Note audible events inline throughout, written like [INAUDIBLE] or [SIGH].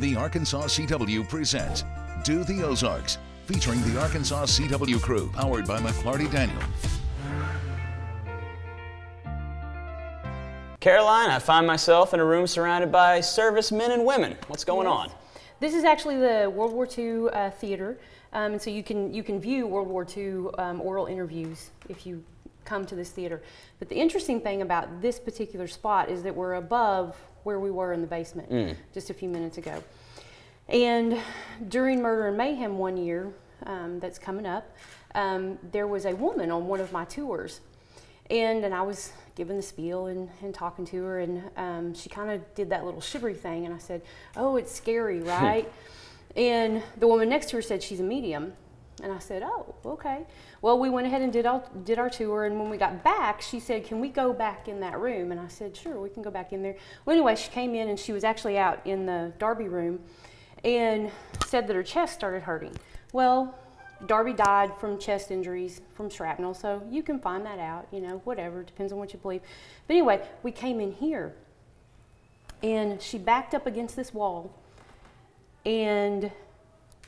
The Arkansas CW presents Do the Ozarks, featuring the Arkansas CW crew, powered by McLarty Daniel. Caroline, I find myself in a room surrounded by servicemen and women. What's going Yes. on? This is actually the World War II uh, theater, um, and so you can you can view World War II um, oral interviews if you come to this theater. But the interesting thing about this particular spot is that we're above where we were in the basement just a few minutes ago. And during Murder and Mayhem one year, um, that's coming up, um, there was a woman on one of my tours. And, and I was giving the spiel and, and talking to her, and um, she kind of did that little shivery thing. And I said, Oh, it's scary, [LAUGHS] right? and the woman next to her said she's a medium. And I said, Oh, okay. Well, we went ahead and did, all, did our tour. And when we got back, she said, Can we go back in that room? And I said, Sure, we can go back in there. Well, anyway, she came in and she was actually out in the Darby room and said that her chest started hurting. Well, Darby died from chest injuries from shrapnel, so you can find that out, you know, whatever, depends on what you believe. But anyway, we came in here and she backed up against this wall and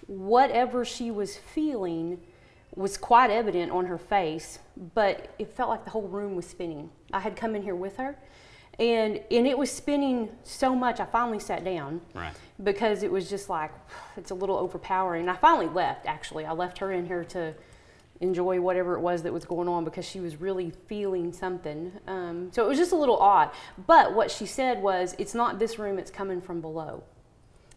whatever she was feeling was quite evident on her face, but it felt like the whole room was spinning. I had come in here with her and and it was spinning so much I finally sat down Right. because it was just like [SIGHS] it's a little overpowering. I finally left actually. I left her in here to enjoy whatever it was that was going on because she was really feeling something. Um, so it was just a little odd. But what she said was, it's not this room; it's coming from below.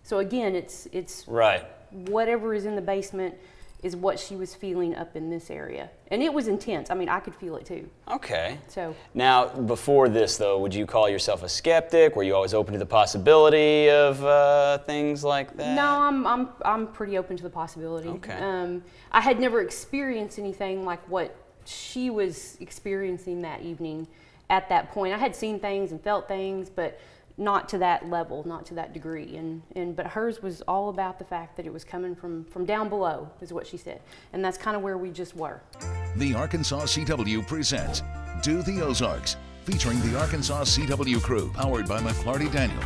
So again, it's it's Right. whatever is in the basement is what she was feeling up in this area, and it was intense. I mean, I could feel it too. Okay. So Now, before this, though, would you call yourself a skeptic? Were you always open to the possibility of uh, things like that? No, I'm I'm I'm pretty open to the possibility. Okay. Um, I had never experienced anything like what she was experiencing that evening. At that point, I had seen things and felt things, but not to that level, not to that degree. And and but hers was all about the fact that it was coming from from down below, is what she said, and that's kind of where we just were. The Arkansas CW presents Do the Ozarks, featuring the Arkansas CW crew, powered by McLarty Daniel.